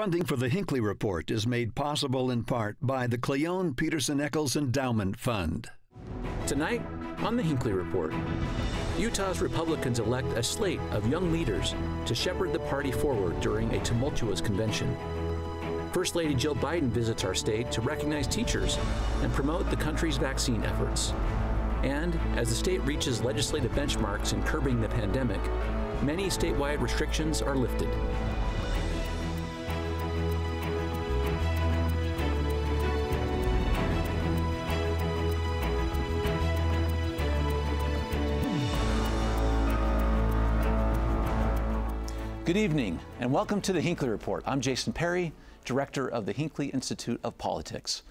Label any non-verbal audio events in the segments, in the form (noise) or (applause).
Funding for the Hinckley Report is made possible in part by the Cleone Peterson Eccles Endowment Fund. Tonight on the Hinckley Report, Utah's Republicans elect a slate of young leaders to shepherd the party forward during a tumultuous convention. First Lady Jill Biden visits our state to recognize teachers and promote the country's vaccine efforts. And as the state reaches legislative benchmarks in curbing the pandemic, many statewide restrictions are lifted. Good evening, and welcome to the Hinckley Report. I'm Jason Perry, director of the Hinckley Institute of Politics.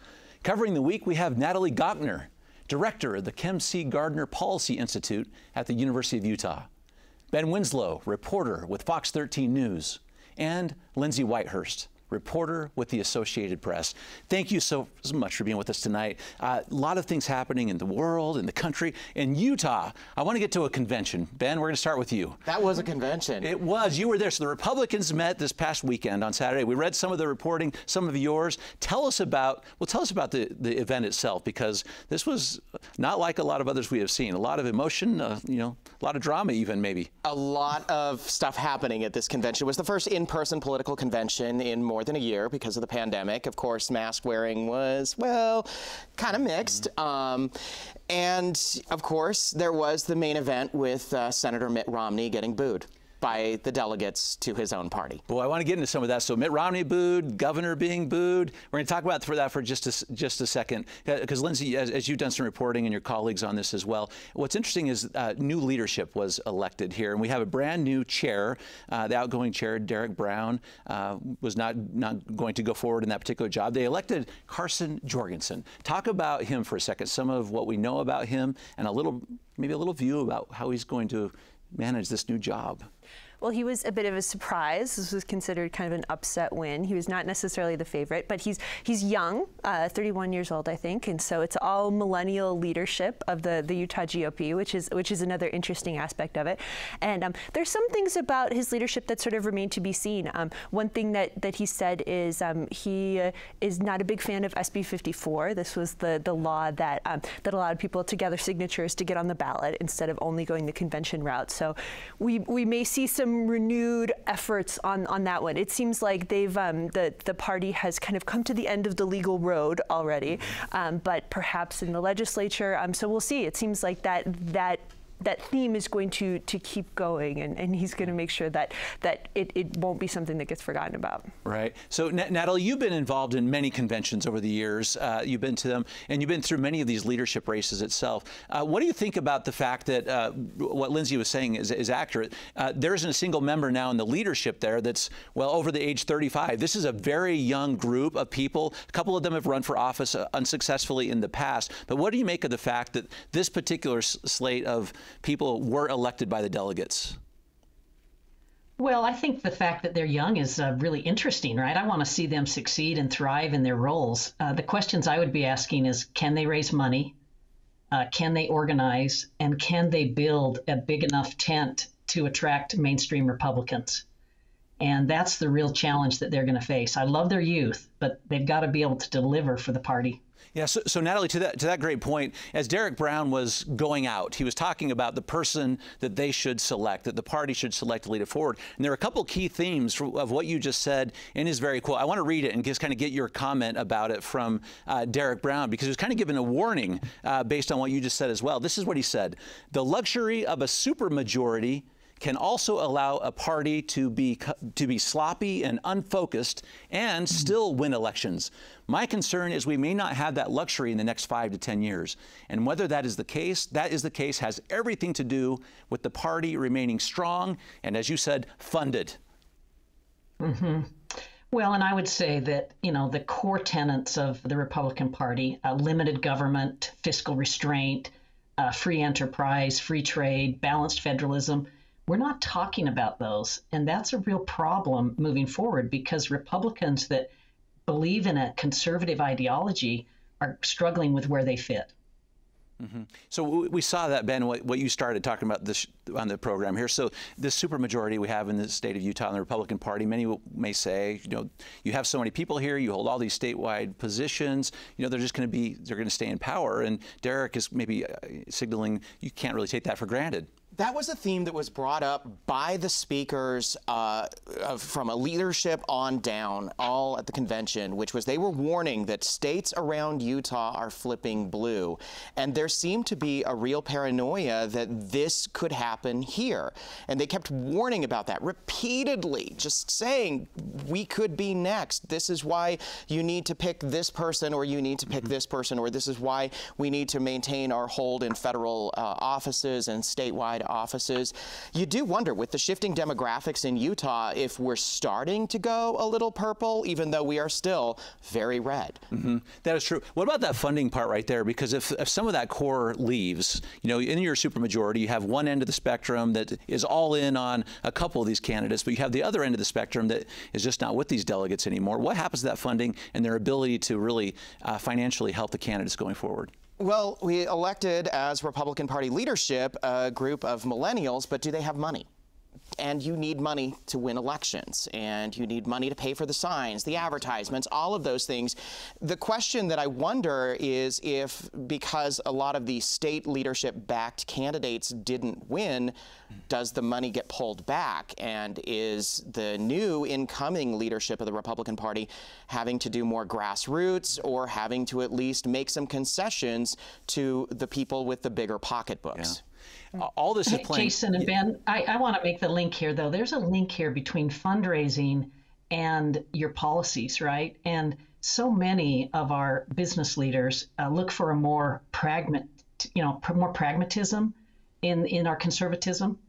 Covering the week, we have Natalie Gochnour, director of the Kem C. Gardner Policy Institute at the University of Utah, Ben Winslow, reporter with Fox 13 News, and Lindsay Whitehurst, reporter with the Associated Press. Thank you so, so much for being with us tonight. Uh, a lot of things happening in the world, in the country, in Utah. I want to get to a convention. Ben, we're going to start with you. That was a convention. It was. You were there. So the Republicans met this past weekend on Saturday. We read some of the reporting, some of yours. Tell us about, well, tell us about the, the event itself, because this was not like a lot of others we have seen. A lot of emotion, uh, you know, a lot of drama even, maybe. A lot of stuff happening at this convention. It was the first in-person political convention in more more than a year because of the pandemic. Of course, mask wearing was, well, kind of mixed. Um, and of course, there was the main event with uh, Senator Mitt Romney getting booed by the delegates to his own party. Well, I want to get into some of that. So Mitt Romney booed, governor being booed. We're going to talk about for that for just a, just a second, because Lindsay, as, as, you've done some reporting and your colleagues on this as well, what's interesting is uh, new leadership was elected here, and we have a brand new chair. Uh, the outgoing chair, Derek Brown, uh, was not not going to go forward in that particular job. They elected Carson Jorgensen. Talk about him for a second. Some of what we know about him, and a little maybe a little view about how he's going to manage this new job. Well, he was a bit of a surprise. This was considered kind of an upset win. He was not necessarily the favorite, but he's he's young, uh, 31 years old, I think, and so it's all millennial leadership of the the Utah GOP, which is which is another interesting aspect of it. And um, there's some things about his leadership that sort of remain to be seen. Um, one thing that that he said is um, he uh, is not a big fan of SB 54. This was the the law that um, that allowed people to gather signatures to get on the ballot instead of only going the convention route. So we we may see some some renewed efforts on, on that one. It seems like they've um, the the party has kind of come to the end of the legal road already, um, but perhaps in the legislature. Um, so we'll see. It seems like that that that theme is going to to keep going, and, and he's going to make sure that that it, it won't be something that gets forgotten about. Right. So, N Natalie, you've been involved in many conventions over the years. Uh, you've been to them, and you've been through many of these leadership races itself. Uh, what do you think about the fact that uh, what Lindsay was saying is, is accurate? Uh, there isn't a single member now in the leadership there that's well over the age 35. This is a very young group of people. A couple of them have run for office uh, unsuccessfully in the past. But what do you make of the fact that this particular slate of people were elected by the delegates? Well, I think the fact that they're young is uh, really interesting, right? I want to see them succeed and thrive in their roles. Uh, the questions I would be asking is can they raise money? Uh, can they organize? And can they build a big enough tent to attract mainstream Republicans? And that's the real challenge that they're going to face. I love their youth, but they've got to be able to deliver for the party. Yeah, so, so, Natalie, to that to that great point, as Derek Brown was going out, he was talking about the person that they should select, that the party should select to lead it forward. And there are a couple key themes of what you just said in his very quote. I want to read it and just kind of get your comment about it from uh, Derek Brown because he was kind of given a warning uh, based on what you just said as well. This is what he said: "The luxury of a supermajority." Can also allow a party to be to be sloppy and unfocused and mm-hmm. still win elections. My concern is we may not have that luxury in the next 5 to 10 years. And whether that is the case, that is the case has everything to do with the party remaining strong and as you said funded. Mhm. Well, and I would say that, you know, the core tenets of the Republican Party, uh, limited government, fiscal restraint, uh, free enterprise, free trade, balanced federalism, we're not talking about those. And that's a real problem moving forward because Republicans that believe in a conservative ideology are struggling with where they fit. Mm-hmm. So we saw that, Ben, what, what, you started talking about this on the program here. So this supermajority we have in the state of Utah in the Republican Party, many may say, you know, you have so many people here, you hold all these statewide positions, you know, they're just going to be, they're going to stay in power. And Derek is maybe uh, signaling you can't really take that for granted that was a theme that was brought up by the speakers uh, from a leadership on down, all at the convention, which was they were warning that states around Utah are flipping blue. And there seemed to be a real paranoia that this could happen here. And they kept warning about that repeatedly, just saying, we could be next. This is why you need to pick this person, or you need to pick mm-hmm. this person, or this is why we need to maintain our hold in federal uh, offices and statewide offices. You do wonder with the shifting demographics in Utah if we're starting to go a little purple, even though we are still very red. Mm-hmm. That is true. What about that funding part right there? Because if, if some of that core leaves, you know, in your supermajority, you have one end of the spectrum that is all in on a couple of these candidates, but you have the other end of the spectrum that is just not with these delegates anymore. What happens to that funding and their ability to really uh, financially help the candidates going forward? Well, we elected as Republican Party leadership a group of millennials, but do they have money? And you need money to win elections, and you need money to pay for the signs, the advertisements, all of those things. The question that I wonder is if, because a lot of the state leadership backed candidates didn't win, does the money get pulled back? And is the new incoming leadership of the Republican Party having to do more grassroots or having to at least make some concessions to the people with the bigger pocketbooks? Yeah all this is playing. Jason and Ben, I, I want to make the link here, though. There's a link here between fundraising and your policies, right? And so many of our business leaders uh, look for a more pragmat, you know, more pragmatism in in our conservatism,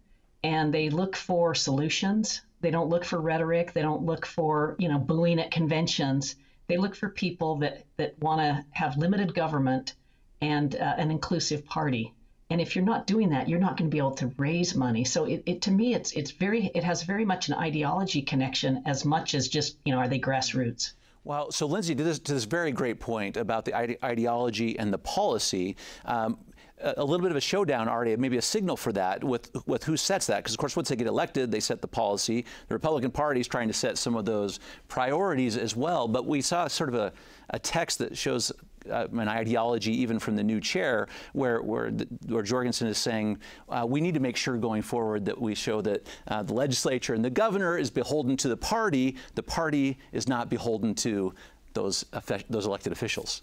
and they look for solutions. They don't look for rhetoric. They don't look for you know booing at conventions. They look for people that that want to have limited government and uh, an inclusive party and if you're not doing that you're not going to be able to raise money so it, it, to me it's it's very it has very much an ideology connection as much as just you know are they grassroots well, so Lindsay, to this, to this very great point about the ide- ideology and the policy, um, a little bit of a showdown already, maybe a signal for that with with who sets that. Because of course, once they get elected, they set the policy. The Republican Party is trying to set some of those priorities as well. But we saw sort of a, a text that shows uh, an ideology even from the new chair, where where, the, where Jorgensen is saying uh, we need to make sure going forward that we show that uh, the legislature and the governor is beholden to the party. The party is not beholden to those those elected officials.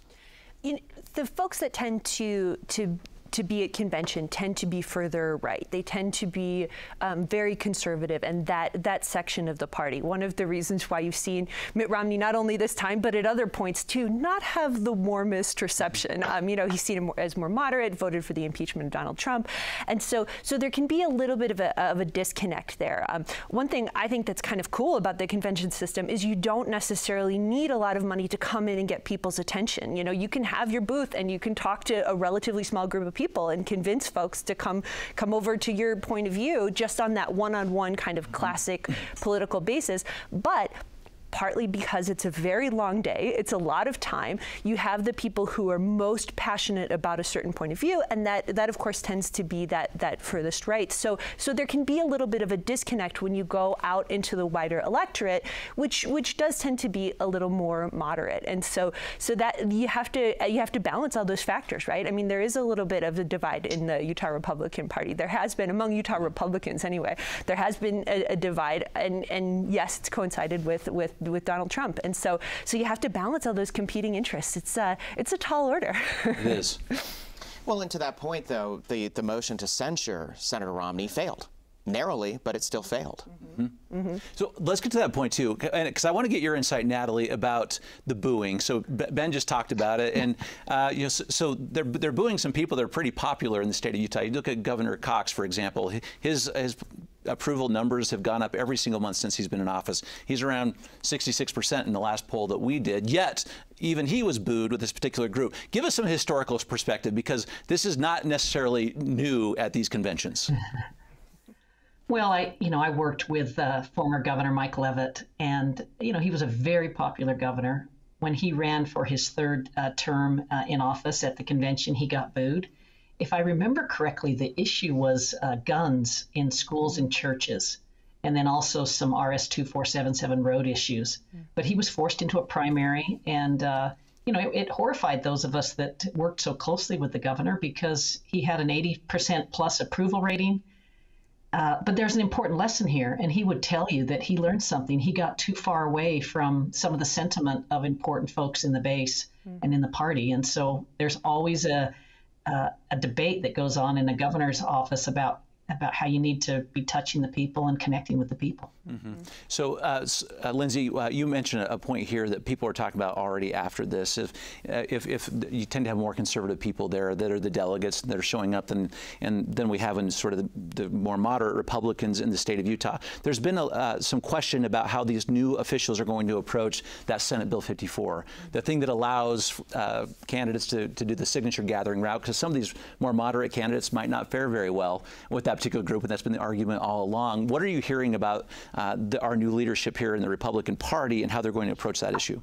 The folks that tend to to to be at convention tend to be further right. They tend to be um, very conservative, and that that section of the party. One of the reasons why you've seen Mitt Romney not only this time but at other points too not have the warmest reception. Um, you know, he's seen as more moderate, voted for the impeachment of Donald Trump, and so so there can be a little bit of a, of a disconnect there. Um, one thing I think that's kind of cool about the convention system is you don't necessarily need a lot of money to come in and get people's attention. You know, you can have your booth and you can talk to a relatively small group of people and convince folks to come come over to your point of view just on that one-on-one kind of mm-hmm. classic political basis. But partly because it's a very long day, it's a lot of time. You have the people who are most passionate about a certain point of view, and that that of course tends to be that that furthest right. So so there can be a little bit of a disconnect when you go out into the wider electorate, which which does tend to be a little more moderate. And so so that you have to you have to balance all those factors, right? I mean, there is a little bit of a divide in the Utah Republican Party. There has been among Utah Republicans anyway. There has been a, a divide, and and yes, it's coincided with with with Donald Trump. And so, so you have to balance all those competing interests. It's, uh, it's a tall order. it is. (laughs) Well, and to that point, though, the, the motion to censure Senator Romney failed narrowly, but it still failed. Mm-hmm. Mm-hmm. So let's get to that point too, because I want to get your insight, Natalie, about the booing. So Ben just talked about it, and (laughs) uh, you know, so, so, they're they're booing some people that are pretty popular in the state of Utah. You look at Governor Cox, for example. His his approval numbers have gone up every single month since he's been in office. He's around 66% in the last poll that we did. Yet, even he was booed with this particular group. Give us some historical perspective because this is not necessarily new at these conventions. (laughs) Well, I, you know, I worked with uh, former Governor Mike Leavitt, and you know, he was a very popular governor. When he ran for his third uh, term uh, in office at the convention, he got booed, if I remember correctly, the issue was uh, guns in schools and churches, and then also some RS 2477 road issues. Mm. But he was forced into a primary, and uh, you know, it, it, horrified those of us that worked so closely with the governor because he had an 80% plus approval rating. Uh, but there's an important lesson here, and he would tell you that he learned something. He got too far away from some of the sentiment of important folks in the base mm. and in the party, and so there's always a uh, a debate that goes on in the governor's office about about how you need to be touching the people and connecting with the people. Mm-hmm. So, uh, uh, Lindsay, uh, you mentioned a point here that people are talking about already after this. If, uh, if, if, you tend to have more conservative people there that are the delegates that are showing up, than, and then we have in sort of the, the more moderate Republicans in the state of Utah. There's been a, uh, some question about how these new officials are going to approach that Senate Bill 54, the thing that allows uh, candidates to, to do the signature gathering route, because some of these more moderate candidates might not fare very well with that particular group, and that's been the argument all along. What are you hearing about Uh, the, our new leadership here in the Republican Party and how they're going to approach that issue?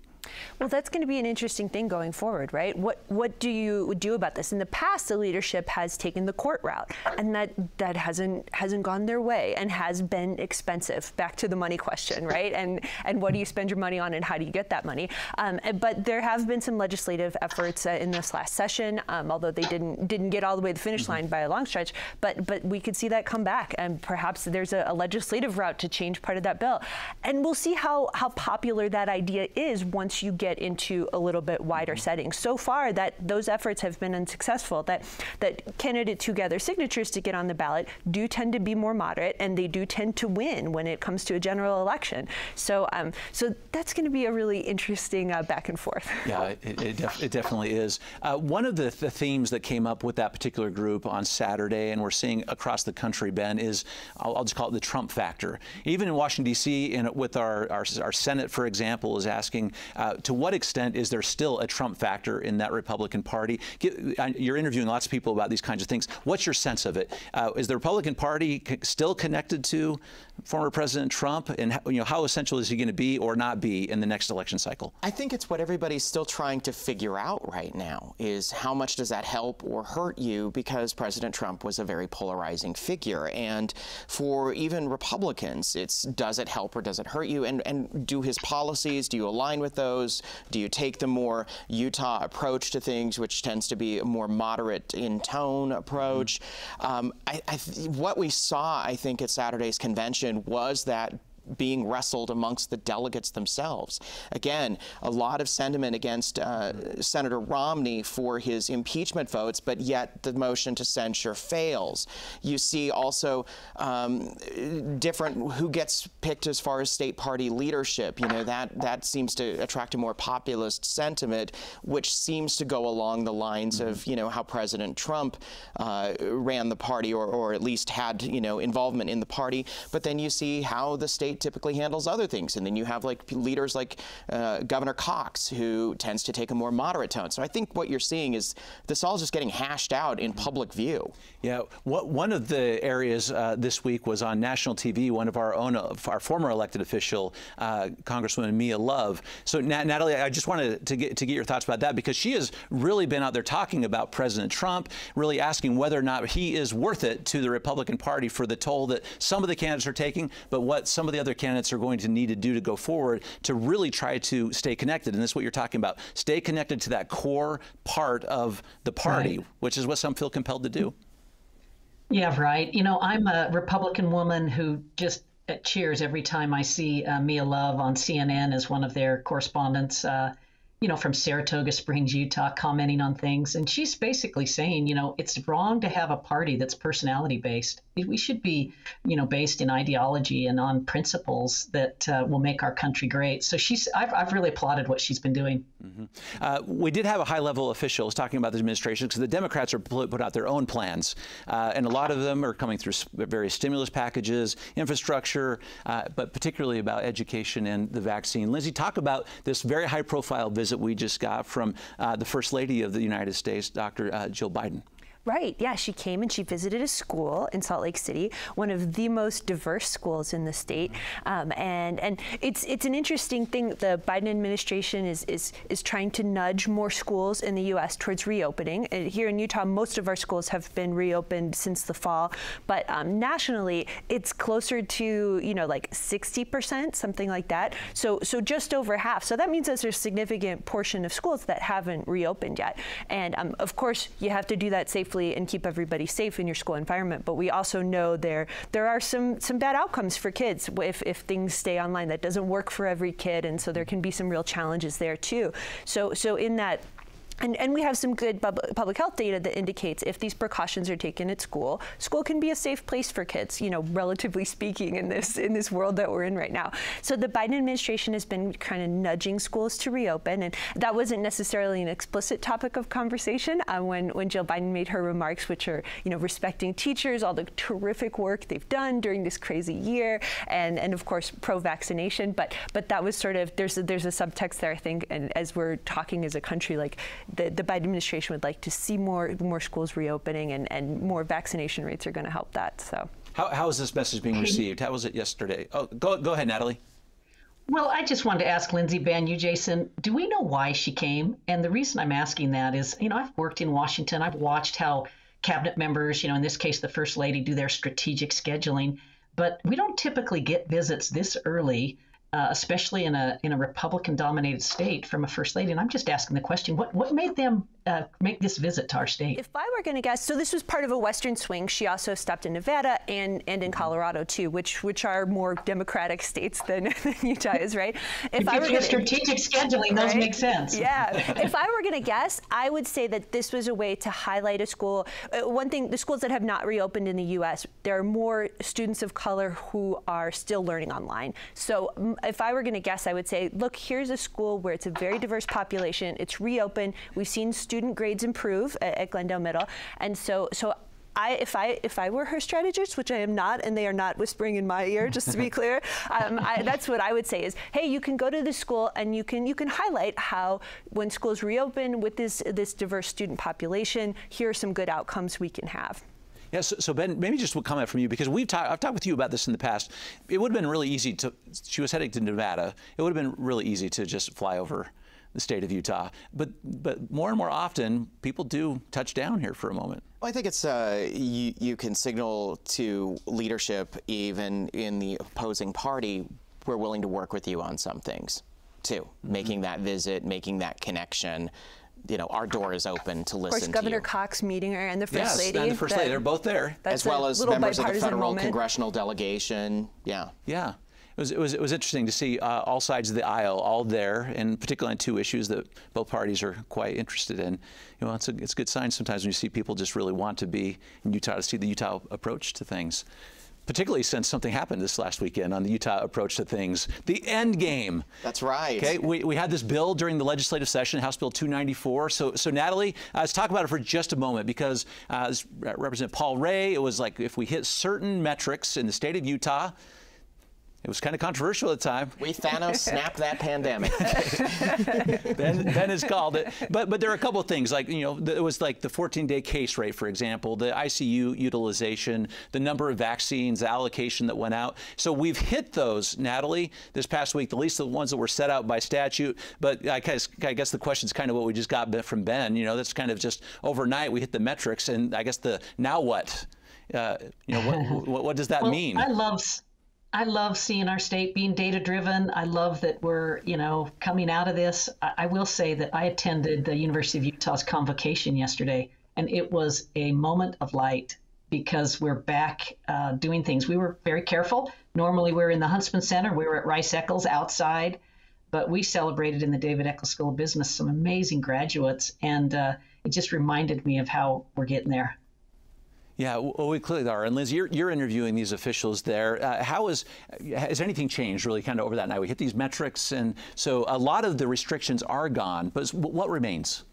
Well, that's going to be an interesting thing going forward, right? What what do you do about this? In the past, the leadership has taken the court route, and that that hasn't hasn't gone their way and has been expensive. Back to the money question, right? And and what do you spend your money on, and how do you get that money? Um, but there have been some legislative efforts uh, in this last session, um, although they didn't didn't get all the way to the finish mm-hmm. line by a long stretch. But but we could see that come back, and perhaps there's a, a legislative route to change part of that bill, and we'll see how how popular that idea is once once you get into a little bit wider setting. So far, that those efforts have been unsuccessful. That that candidates who gather signatures to get on the ballot do tend to be more moderate, and they do tend to win when it comes to a general election. So um, so that's going to be a really interesting uh, back and forth. (laughs) Yeah, it, it, def it definitely is. Uh, one of the, the themes that came up with that particular group on Saturday, and we're seeing across the country, Ben, is I'll, I'll just call it the Trump factor. Even in Washington D.C., with our, our, our Senate, for example, is asking uh, uh, to what extent is there still a Trump factor in that Republican Party? You're interviewing lots of people about these kinds of things. What's your sense of it? Uh, is the Republican Party still connected to former President Trump, and you know how essential is he going to be or not be in the next election cycle? I think it's what everybody's still trying to figure out right now: is how much does that help or hurt you? Because President Trump was a very polarizing figure, and for even Republicans, it's does it help or does it hurt you? And and do his policies? Do you align with those? Those? Do you take the more Utah approach to things, which tends to be a more moderate in tone approach? Um, I, I, what we saw, I think, at Saturday's convention was that being wrestled amongst the delegates themselves. Again, a lot of sentiment against uh, Senator Romney for his impeachment votes, but yet the motion to censure fails. You see also um, different who gets picked as far as state party leadership. You know that that seems to attract a more populist sentiment, which seems to go along the lines mm -hmm. of you know how President Trump uh, ran the party, or or at least had you know involvement in the party. But then you see how the state typically handles other things. And then you have like leaders like uh, Governor Cox, who tends to take a more moderate tone. So I think what you're seeing is this all just getting hashed out in public view. Yeah, what, one of the areas uh, this week was on national TV. One of our own, our former elected official, uh, Congresswoman Mia Love. So Natalie, I just wanted to get to get your thoughts about that because she has really been out there talking about President Trump, really asking whether or not he is worth it to the Republican Party for the toll that some of the candidates are taking, but what some of the other candidates are going to need to do to go forward to really try to stay connected. And this is what you're talking about. Stay connected to that core part of the party, right. which is what some feel compelled to do. Yeah, right. You know, I'm a Republican woman who just cheers every time I see uh, Mia Love on CNN as one of their correspondents. Uh, you know, from Saratoga Springs, Utah, commenting on things. And she's basically saying, you know, it's wrong to have a party that's personality based. We should be, you know, based in ideology and on principles that uh, will make our country great. So she's, I've, I've really applauded what she's been doing. Mm-hmm. Uh, we did have a high level officials talking about the administration because the Democrats are put, out their own plans. Uh, and a lot of them are coming through various stimulus packages, infrastructure, uh, but particularly about education and the vaccine. Lindsay, talk about this very high profile visit we just got from uh, the First Lady of the United States, Dr. Uh, Jill Biden. Right. Yeah, she came and she visited a school in Salt Lake City, one of the most diverse schools in the state. Um, and and it's it's an interesting thing. The Biden administration is is is trying to nudge more schools in the U.S. towards reopening. And here in Utah, most of our schools have been reopened since the fall, but um, nationally, it's closer to you know like 60 percent, something like that. So so just over half. So that means that there's a significant portion of schools that haven't reopened yet. And um, of course, you have to do that safely safely and keep everybody safe in your school environment. But we also know there there are some some bad outcomes for kids if, if things stay online. That doesn't work for every kid, and so there can be some real challenges there too. So so in that and, and we have some good public health data that indicates if these precautions are taken at school, school can be a safe place for kids, you know, relatively (laughs) speaking in this in this world that we're in right now. So the Biden administration has been kind of nudging schools to reopen, and that wasn't necessarily an explicit topic of conversation uh, when when Jill Biden made her remarks, which are you know respecting teachers, all the terrific work they've done during this crazy year, and and of course pro-vaccination. But but that was sort of there's a, there's a subtext there, I think, and as we're talking as a country, like the, the Biden administration would like to see more more schools reopening and, and more vaccination rates are going to help that. So how, how is this message being received? How was it yesterday? Oh, go go ahead, Natalie. Well, I just wanted to ask Lindsay, Ben, you, Jason, do we know why she came? And the reason I'm asking that is, you know, I've worked in Washington. I've watched how cabinet members, you know, in this case, the first lady, do their strategic scheduling. But we don't typically get visits this early uh, especially in a in a Republican-dominated state, from a first lady. And I'm just asking the question: what what made them uh, make this visit to our state? If I were going to guess, so this was part of a Western swing. She also stopped in Nevada and and in Colorado too, which which are more democratic states than, (laughs) than Utah is, right? If, if I were gonna, strategic scheduling, right? those make sense. Yeah. (laughs) if I were going to guess, I would say that this was a way to highlight a school. Uh, one thing, the schools that have not reopened in the U.S., there are more students of color who are still learning online. So if I were going to guess, I would say, look, here's a school where it's a very diverse population. It's reopened. We've seen student grades improve at, at Glendale Middle, and so so I, if I if I were her strategist, which I am not, and they are not whispering in my ear, just to be (laughs) clear, um, I, that's what I would say is, hey, you can go to the school and you can you can highlight how when schools reopen with this this diverse student population, here are some good outcomes we can have. Yeah, so, so, Ben, maybe just a comment from you because we've talked. I've talked with you about this in the past. It would have been really easy to. She was heading to Nevada. It would have been really easy to just fly over the state of Utah. But but more and more often, people do touch down here for a moment. Well, I think it's uh, you, you can signal to leadership, even in the opposing party, we're willing to work with you on some things, too. Mm-hmm. Making that visit, making that connection you know, our door is open to listen. Of course, Governor Cox meeting her and the First yes, Lady. and the First Lady, they're both there. As well as members of the federal moment. congressional delegation. Yeah. Yeah. It was, it was, it was interesting to see uh, all sides of the aisle all there, and particularly on two issues that both parties are quite interested in. You know, it's a, it's a good sign sometimes when you see people just really want to be in Utah to see the Utah approach to things particularly since something happened this last weekend on the Utah approach to things. The end game. That's right. Okay, we, we had this bill during the legislative session, House Bill 294. So, so Natalie, uh, let's talk about it for just a moment because uh, as Representative Paul Ray, it was like if we hit certain metrics in the state of Utah, it was kind of controversial at the time. We Thanos snapped that pandemic. (laughs) ben, ben, has called it. But but there are a couple of things like you know it was like the 14-day case rate, for example, the ICU utilization, the number of vaccines, the allocation that went out. So we've hit those, Natalie, this past week. At least the ones that were set out by statute. But I guess, I guess the question is kind of what we just got from Ben. You know, that's kind of just overnight we hit the metrics, and I guess the now what. Uh, you know, what, what, what does that well, mean? I love I love seeing our state being data driven. I love that we're, you know, coming out of this. I, I, will say that I attended the University of Utah's convocation yesterday, and it was a moment of light because we're back uh, doing things. We were very careful. Normally, we're in the Huntsman Center. We were at Rice Eccles outside, but we celebrated in the David Eccles School of Business some amazing graduates, and uh, it just reminded me of how we're getting there. Yeah, well, we clearly are. And Liz, you're, you're interviewing these officials there. Uh, how is, has anything changed really kind of over that night? We hit these metrics, and so a lot of the restrictions are gone, but what remains?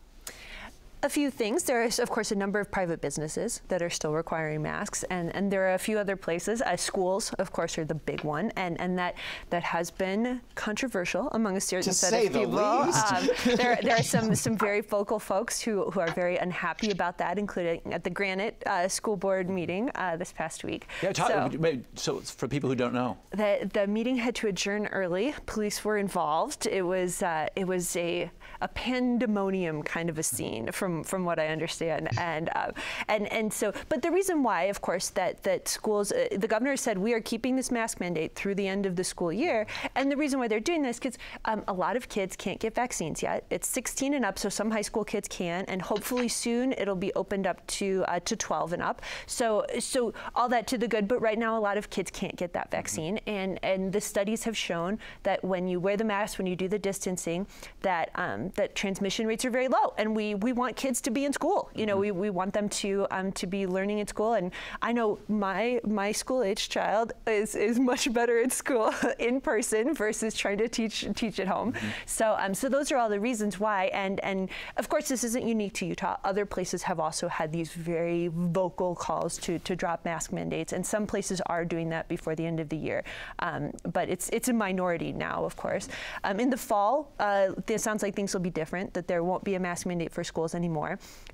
A few things. There is, of course, a number of private businesses that are still requiring masks, and, and there are a few other places. Uh, schools, of course, are the big one, and, and that that has been controversial among a certain to set of people. Um, there, there are some some very vocal folks who, who are very unhappy about that, including at the Granite uh, School Board meeting uh, this past week. Yeah, talk, so, so, for people who don't know, the the meeting had to adjourn early. Police were involved. It was uh, it was a a pandemonium kind of a scene from from what I understand. (laughs) And uh, and and so, but the reason why, of course, that that schools, uh, the governor said we are keeping this mask mandate through the end of the school year, and the reason why they're doing this because um, a lot of kids can't get vaccines yet. It's 16 and up, so some high school kids can, and hopefully soon it'll be opened up to uh, to 12 and up. So so all that to the good, but right now a lot of kids can't get that vaccine, and and the studies have shown that when you wear the mask, when you do the distancing, that um, that transmission rates are very low, and we we want kids to be in school. You know, we, we want them to um, to be learning in school, and I know my my school age child is, is much better at school (laughs) in person versus trying to teach teach at home. Mm-hmm. So um, so those are all the reasons why, and and of course this isn't unique to Utah. Other places have also had these very vocal calls to to drop mask mandates, and some places are doing that before the end of the year. Um, but it's it's a minority now, of course. Um, in the fall, uh, it sounds like things will be different. That there won't be a mask mandate for schools anymore,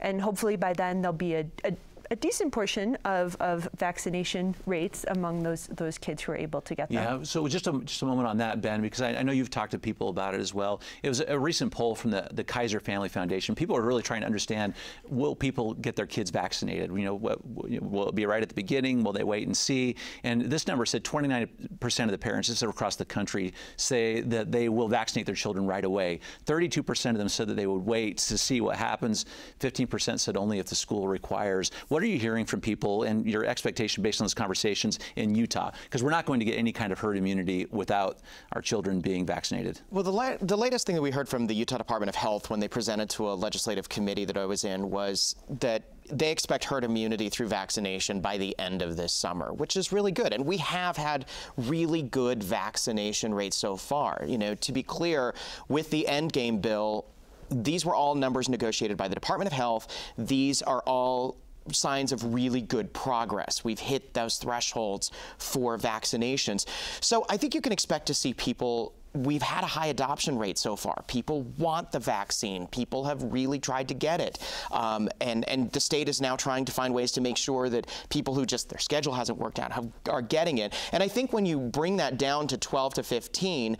and hopefully by then there'll be a, a a decent portion of, of vaccination rates among those those kids who are able to get them. Yeah, so just a, just a moment on that, Ben, because I, I, know you've talked to people about it as well. It was a recent poll from the, the Kaiser Family Foundation. People are really trying to understand, will people get their kids vaccinated? You know, what, will it be right at the beginning? Will they wait and see? And this number said 29% of the parents, this is across the country, say that they will vaccinate their children right away. 32% of them said that they would wait to see what happens. 15% said only if the school requires. What what are you hearing from people and your expectation based on those conversations in Utah? Because we're not going to get any kind of herd immunity without our children being vaccinated. Well, the, la the latest thing that we heard from the Utah Department of Health when they presented to a legislative committee that I was in was that they expect herd immunity through vaccination by the end of this summer, which is really good. And we have had really good vaccination rates so far. You know, to be clear, with the endgame bill, these were all numbers negotiated by the Department of Health. These are all signs of really good progress. We've hit those thresholds for vaccinations. So I think you can expect to see people we've had a high adoption rate so far. People want the vaccine. People have really tried to get it. Um, and, and the state is now trying to find ways to make sure that people who just their schedule hasn't worked out have, are getting it. And I think when you bring that down to 12 to 15,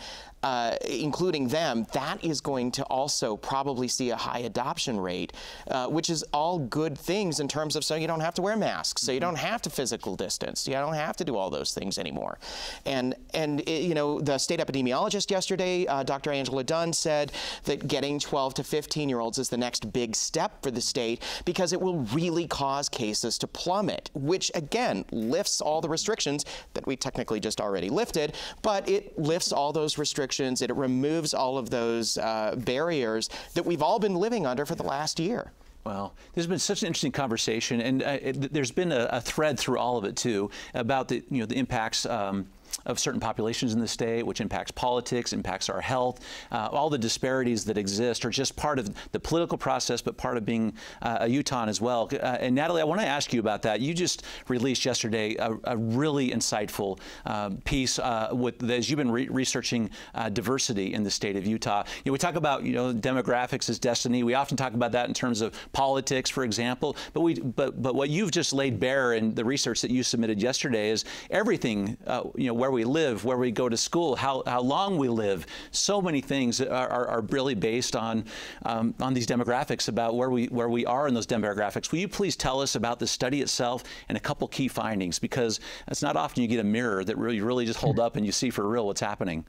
uh, including them, that is going to also probably see a high adoption rate, uh, which is all good things in terms of so you don't have to wear masks, so you don't have to physical distance, you don't have to do all those things anymore. And and it, you know the state epidemiologist yesterday, uh, Dr. Angela Dunn, said that getting 12 to 15 year olds is the next big step for the state because it will really cause cases to plummet, which again lifts all the restrictions that we technically just already lifted, but it lifts all those restrictions restrictions, it removes all of those uh, barriers that we've all been living under for the last year. Well, there's been such an interesting conversation, and uh, it, there's been a, a, thread through all of it too about the you know the impacts. Um, of certain populations in the state, which impacts politics, impacts our health. Uh, all the disparities that exist are just part of the political process, but part of being uh, a Utahn as well. Uh, and Natalie, I want to ask you about that. You just released yesterday a, a really insightful um, piece uh, with as you've been re researching uh, diversity in the state of Utah. You know, we talk about you know demographics as destiny. We often talk about that in terms of politics, for example. But we but but what you've just laid bare in the research that you submitted yesterday is everything. Uh, you know where we live, where we go to school, how, how long we live. So many things are, are, are really based on, um, on these demographics about where we, where we are in those demographics. Will you please tell us about the study itself and a couple key findings? Because it's not often you get a mirror that really, really just hold up and you see for real what's happening.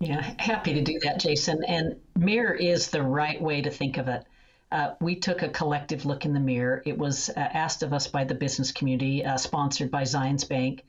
Yeah, happy to do that, Jason. And mirror is the right way to think of it. Uh, we took a collective look in the mirror. It was uh, asked of us by the business community, uh, sponsored by Zions Bank.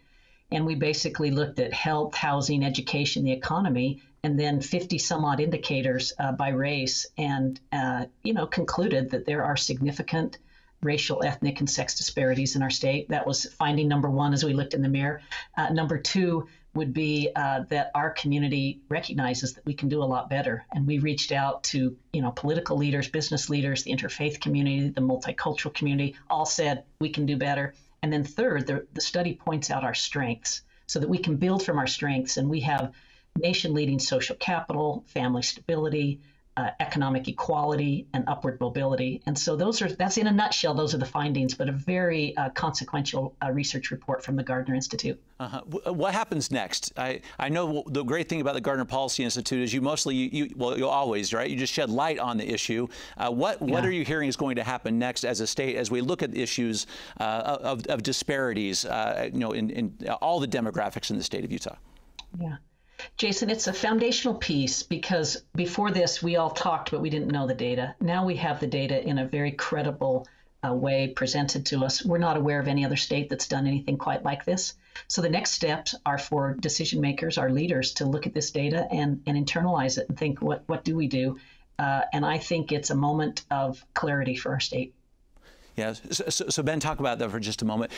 And we basically looked at health, housing, education, the economy, and then 50 some odd indicators uh, by race, and uh, you know concluded that there are significant racial, ethnic, and sex disparities in our state. That was finding number one as we looked in the mirror. Uh, number two, would be uh, that our community recognizes that we can do a lot better. And we reached out to, you know, political leaders, business leaders, the interfaith community, the multicultural community, all said we can do better. And then third, the, the study points out our strengths so that we can build from our strengths. And we have nation leading social capital, family stability, uh, economic equality and upward mobility. And so those are that's in a nutshell. Those are the findings, but a very uh, consequential uh, research report from the Gardner Institute. Uh-huh. Uh, what happens next? I, I know the great thing about the Gardner Policy Institute is you mostly you, you well you always right you just shed light on the issue. Uh, what yeah. what are you hearing is going to happen next as a state as we look at the issues uh, of, of disparities you know in, in all the demographics in the state of Utah? Yeah. Jason, it's a foundational piece because before this, we all talked, but we didn't know the data. Now we have the data in a very credible uh, way presented to us. We're not aware of any other state that's done anything quite like this. So the next steps are for decision makers, our leaders, to look at this data and, and internalize it and think, what, what do we do? Uh, and I think it's a moment of clarity for our state. Yeah. So, so, Ben, talk about that for just a moment.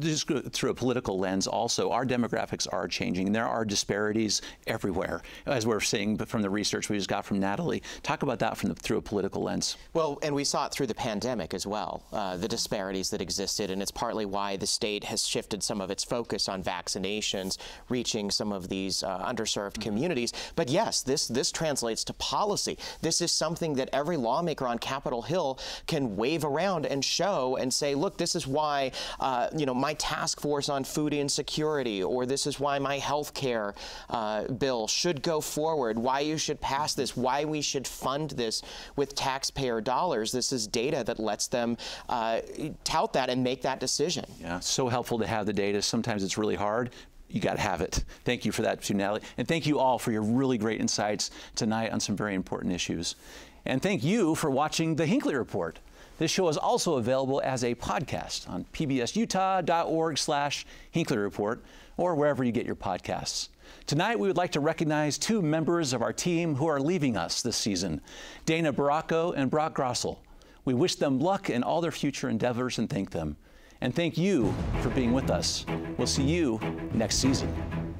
Just through a political lens, also, our demographics are changing. There are disparities everywhere, as we're seeing from the research we just got from Natalie. Talk about that from the, through a political lens. Well, and we saw it through the pandemic as well, uh, the disparities that existed, and it's partly why the state has shifted some of its focus on vaccinations, reaching some of these uh, underserved mm -hmm. communities. But yes, this this translates to policy. This is something that every lawmaker on Capitol Hill can wave around and show and say, look, this is why, uh, you know, my task force on food insecurity, or this is why my health care uh, bill should go forward, why you should pass this, why we should fund this with taxpayer dollars. This is data that lets them uh, tout that and make that decision. Yeah, so helpful to have the data. Sometimes it's really hard, you got to have it. Thank you for that, Natalie. And thank you all for your really great insights tonight on some very important issues. And thank you for watching the Hinckley Report. This show is also available as a podcast on pbsutah.org slash Hinckley Report or wherever you get your podcasts. Tonight, we would like to recognize two members of our team who are leaving us this season, Dana Baracco and Brock Grossel. We wish them luck in all their future endeavors and thank them. And thank you for being with us. We'll see you next season.